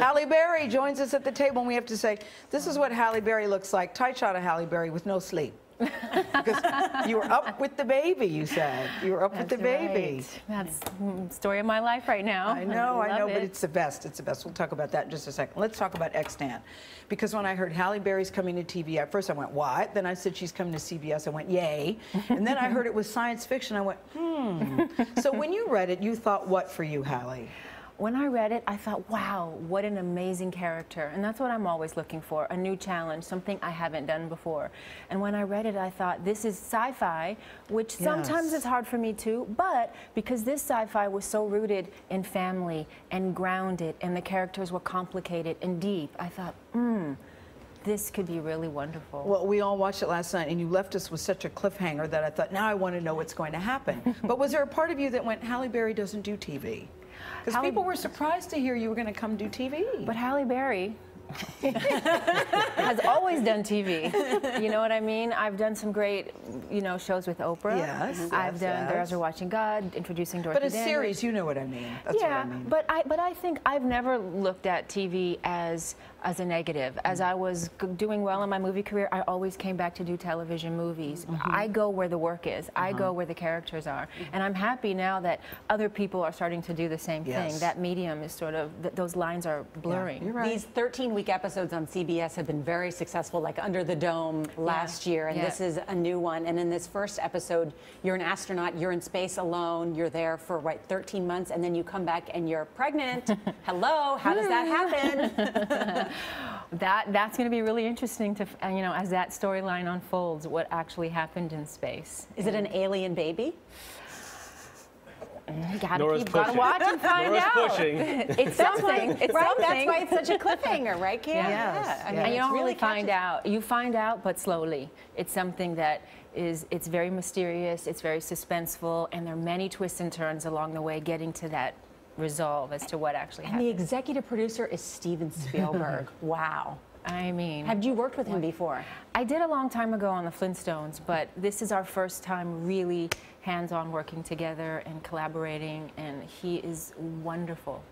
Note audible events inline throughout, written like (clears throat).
(laughs) Halle Berry joins us at the table, and we have to say, this is what Halle Berry looks like. Tight shot of Halle Berry with no sleep. because you were up with the baby, you said. You were up That's with the baby. Right. That's the story of my life right now. I know, I, know, it. but it's the best. It's the best. We'll talk about that in just a second. Let's talk about Extant. Because when I heard Halle Berry's coming to TV, at first I went, what? Then I said she's coming to CBS. I went, yay. (laughs) And then I heard it was science fiction. I went, hmm. so when you read it, you thought what for you, Halle? When I read it, I thought, wow, what an amazing character. And that's what I'm always looking for a new challenge, something I haven't done before. And when I read it, I thought, this is sci fi, which yes. sometimes is hard for me too, but because this sci fi was so rooted in family and grounded, and the characters were complicated and deep, I thought, hmm this could be really wonderful. Well, we all watched it last night, and you left us with such a cliffhanger that I thought, now I want to know what's going to happen. (laughs) but was there a part of you that went, Halle Berry doesn't do TV? Because people were surprised to hear you were going to come do TV. But Halle Berry (laughs) has always done TV. You know what I mean? I've done some great, you know, shows with Oprah. Yes. I've done yes. Girls Are Watching God, introducing Dorothy. But a Daniels. series, you know what I mean. That's yeah, I mean. but I but I think I've never looked at TV as as a negative. As I was doing well in my movie career, I always came back to do television movies. Mm -hmm. I go where the work is. Uh -huh. I go uh-huh. where the characters are. And I'm happy now that other people are starting to do the same yes. thing. That medium is sort of, th those lines are blurring. Yeah, right. These 13 week episodes on CBS have been very successful, like Under the Dome last yeah. year, and yeah. this is a new one. And in this first episode, you're an astronaut, you're in space alone, you're there for, what, 13 months, and then you come back and you're pregnant. (laughs) Hello, how does that happen? (laughs) that that's going to be really interesting to uh, you know as that storyline unfolds what actually happened in space. Is it an alien baby? You gotta, keep, gotta watch and find Nora's out. pushing. It's something. It's right? something. That's why it's such a (laughs) cliffhanger, right, Kim? Yes. Yeah. I mean, and you don't really find out. You find out, but slowly. It's something that is. It's very mysterious. It's very suspenseful, and there are many twists and turns along the way, getting to that resolve as to what actually and happened. And the executive producer is Steven Spielberg. (laughs) wow. I mean, have you worked with him before? I did a long time ago on the Flintstones, but this is our first time really hands-on working together and collaborating, and he is wonderful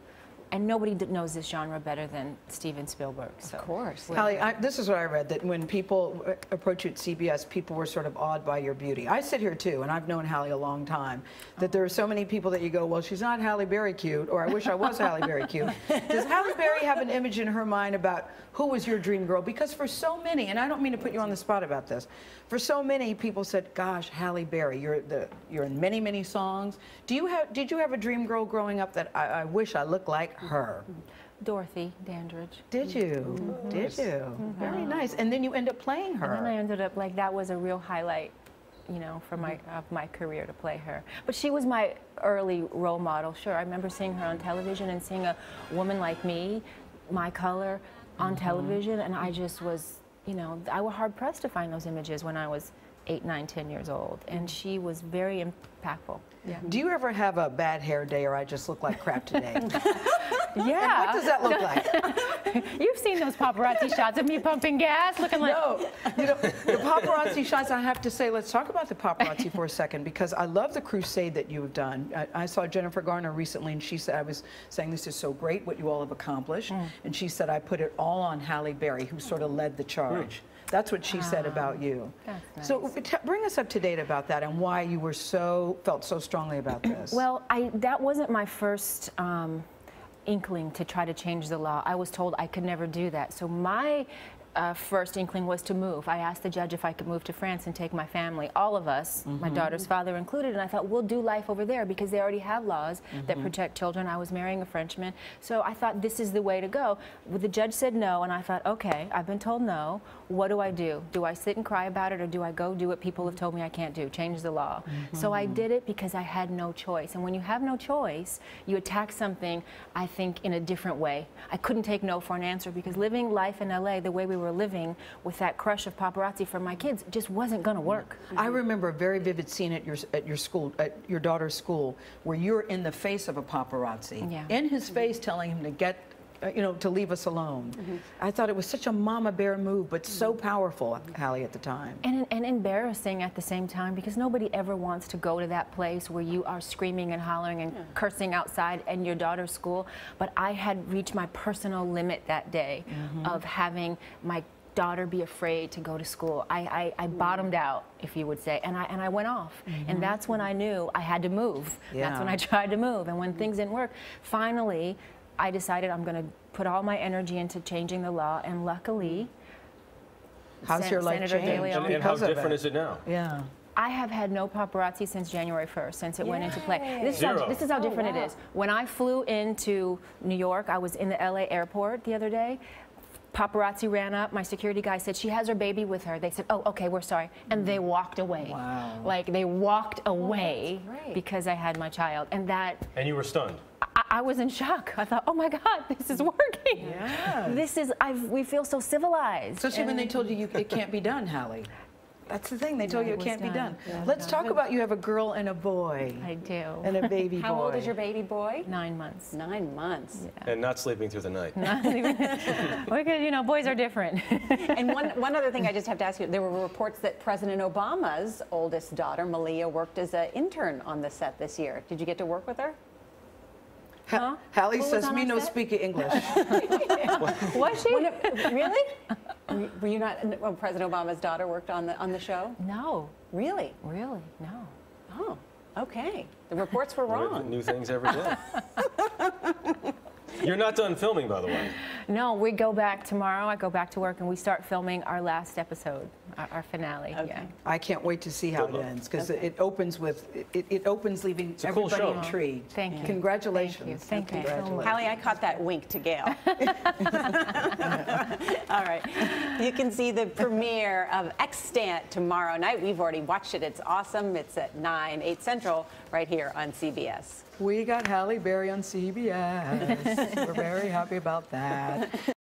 and nobody knows this genre better than Steven Spielberg. So. Of course. Halle, I, this is what I read, that when people approach you at CBS, people were sort of awed by your beauty. I sit here too, and I've known Halle a long time, that there are so many people that you go, well, she's not Halle Berry cute, or I wish I was Halle Berry cute. (laughs) Does Halle Berry have an image in her mind about who was your dream girl? Because for so many, and I don't mean to put you on the spot about this, for so many people said, gosh, Halle Berry, you're, the, you're in many, many songs. Do you have, did you have a dream girl growing up that I, I wish I looked like her? Dorothy Dandridge. Did you? Mm -hmm. Did you? Mm -hmm. Very nice. And then you end up playing her. And then I ended up like that was a real highlight, you know, for my of my career to play her. But she was my early role model. Sure, I remember seeing her on television and seeing a woman like me, my color, on mm -hmm. television, and I just was, you know, I was hard pressed to find those images when I was eight, nine, ten years old, and she was very impactful. Yeah. Do you ever have a bad hair day, or I just look like crap today? (laughs) yeah. And what does that look like? (laughs) You've seen those paparazzi shots of me pumping gas, looking like. No, you know the paparazzi shots. I have to say, let's talk about the paparazzi for a second because I love the crusade that you have done. I, I, saw Jennifer Garner recently, and she said I was saying this is so great what you all have accomplished, mm. and she said I put it all on Halle Berry, who sort of led the charge. Mm. That's what she said about you. Nice. So bring us up to date about that and why you were so felt so strongly about (clears throat) this. Well, I that wasn't my first um, inkling to try to change the law. I was told I could never do that. So my uh, first inkling was to move. I asked the judge if I could move to France and take my family, all of us, mm -hmm. my mm-hmm. daughter's father included, and I thought, we'll do life over there because they already have laws mm -hmm. that mm-hmm. protect children. I was marrying a Frenchman, so I thought this is the way to go. Well, the judge said no, and I thought, okay, I've been told no. What do I do? Do I sit and cry about it, or do I go do what people have told me I can't do, change the law? Mm -hmm. So I mm-hmm. did it because I had no choice. And when you have no choice, you attack something, I think, in a different way. I couldn't take no for an answer because living life in LA the way we were were living with that crush of paparazzi for my kids just wasn't going to work. I remember a very vivid scene at your at your school at your daughter's school where you're in the face of a paparazzi, yeah. in his face, telling him to get Uh, you know, to leave us alone. Mm-hmm. I thought it was such a mama bear move, but so mm-hmm. powerful, Halle, at the time. And, and embarrassing at the same time because nobody ever wants to go to that place where you are screaming and hollering and cursing outside in your daughter's school. But I had reached my personal limit that day mm-hmm. of having my daughter be afraid to go to school. I, I, I mm. bottomed out, if you would say, and I, and I went off. And mm-hmm. that's when I knew I had to move. That's when I tried to move. And when mm. things didn't work, finally, I decided I'm going to put all my energy into changing the law. And luckily, How's Sen- your life Senator changed? De Leon. And, and how different it? is it now? Yeah. I have had no paparazzi since January 1st, since it went into play. This is, how, Zero. this is how Oh, different wow. it is. When I flew into New York, I was in the LA airport the other day. Paparazzi ran up. My security guy said, She has her baby with her. They said, Oh, okay, we're sorry. And they mm. walked away. Wow. Like they walked oh, away great. because I had my child. And that, And you were stunned. I, I was in shock. I thought, Oh my God, (laughs) this is mm. working. Yes. This is, I've, we feel so civilized. Especially when they told you, you it can't be done, Halle. That's the thing. They told Yeah, you it it can't be done. done. Yeah, Let's done. talk about you have a girl and a boy I do. and a baby How (laughs) boy. How old is your baby boy? Nine months. Nine months. And not sleeping through the night. (laughs) Because, you know, boys are different. and one, one other thing I just have to ask you, there were reports that President Obama's oldest daughter, Malia, worked as an intern on the set this year. Did you get to work with her? Ha- Halle Who says, me no set?" speak English. (laughs) Was she? One really? Were- Were you not, when President Obama's daughter worked on the, on the show? No, Really? really, no. Oh, okay. The reports were Learn wrong. New things every day. (laughs) You're not done filming, by the way. No, we go back tomorrow. I go back to work and we start filming our last episode, our, our finale. Okay. Yeah. I can't wait to see how Good it luck. ends because it opens with it, it opens leaving a cool everybody show. intrigued. Thank you. Congratulations. Thank you. Thank you so much. Congratulations. Halle, I caught that wink to Gail. (laughs) (laughs) All right. You can see the premiere of Extant tomorrow night. We've already watched it. It's awesome. It's at 9, 8 Central, right here on CBS. We got Halle Berry on CBS. We're very happy about that. (laughs)